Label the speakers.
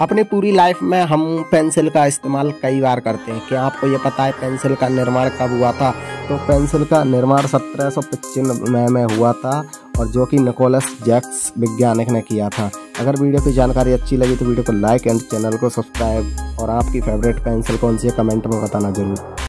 Speaker 1: अपनी पूरी लाइफ में हम पेंसिल का इस्तेमाल कई बार करते हैं। क्या आपको ये पता है पेंसिल का निर्माण कब हुआ था? तो पेंसिल का निर्माण सत्रह सौ पचानवे में हुआ था और जो कि निकोलस जैक्स वैज्ञानिक ने किया था। अगर वीडियो की जानकारी अच्छी लगी तो वीडियो को लाइक एंड चैनल को सब्सक्राइब और आपकी फेवरेट पेंसिल कौन सी है कमेंट में बताना ज़रूर।